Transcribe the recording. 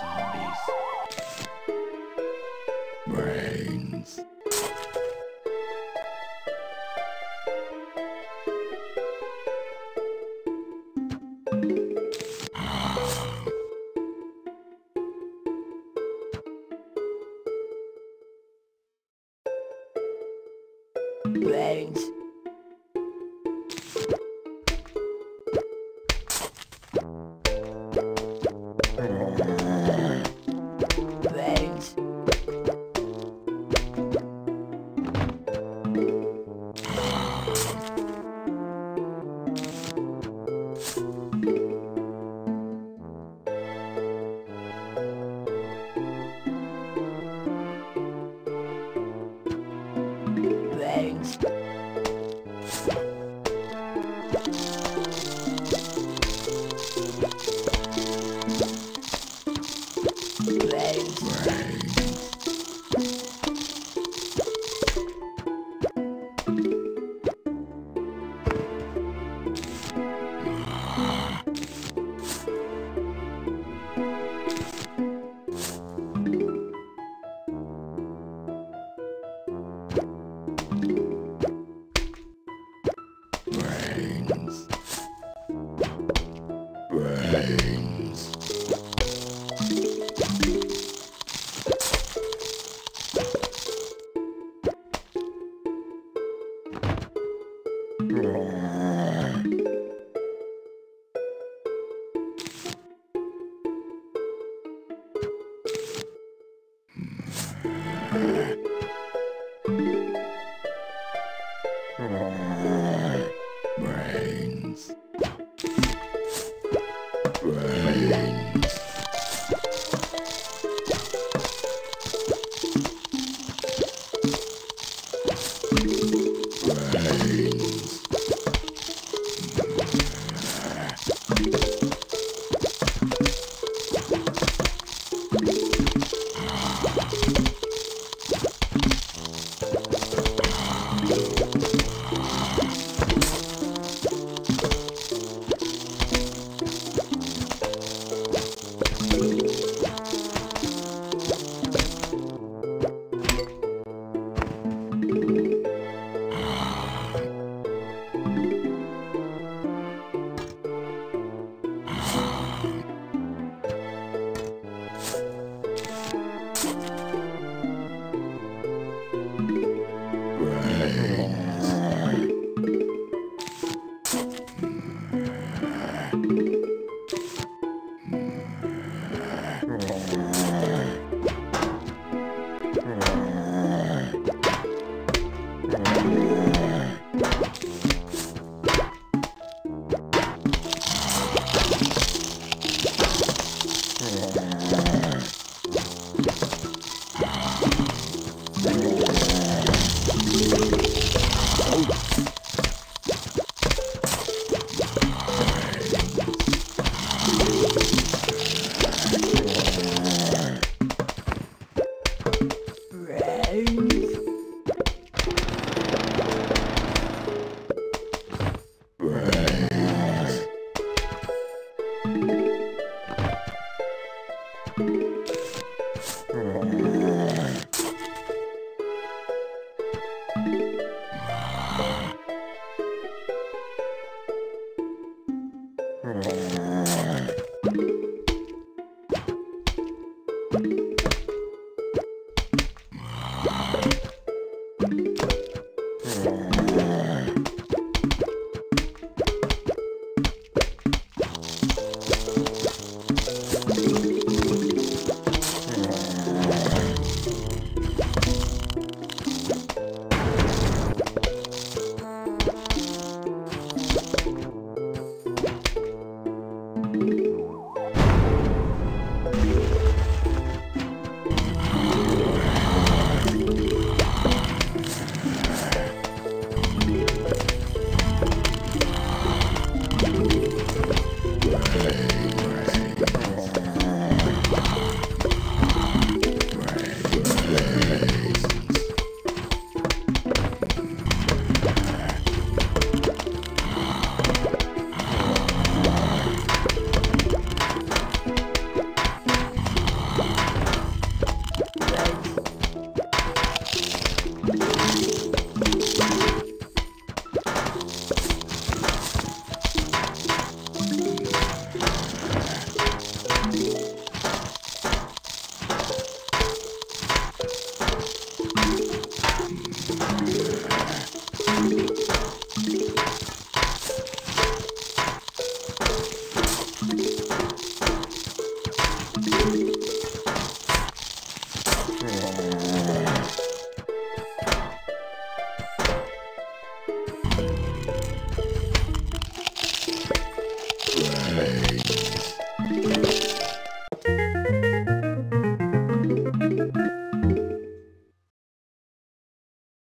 Brains. Brains. Brains. Brains. Brains. Oh,